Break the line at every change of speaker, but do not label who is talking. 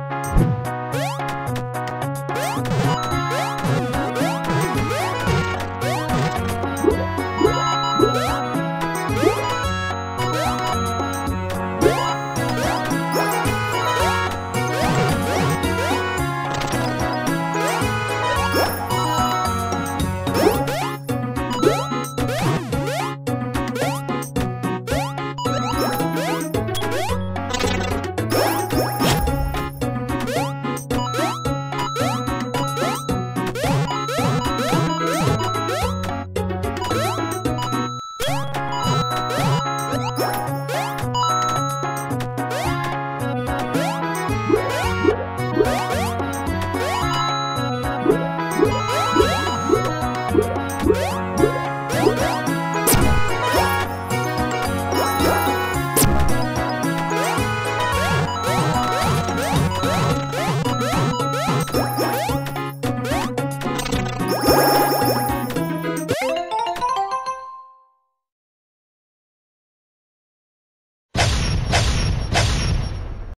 you.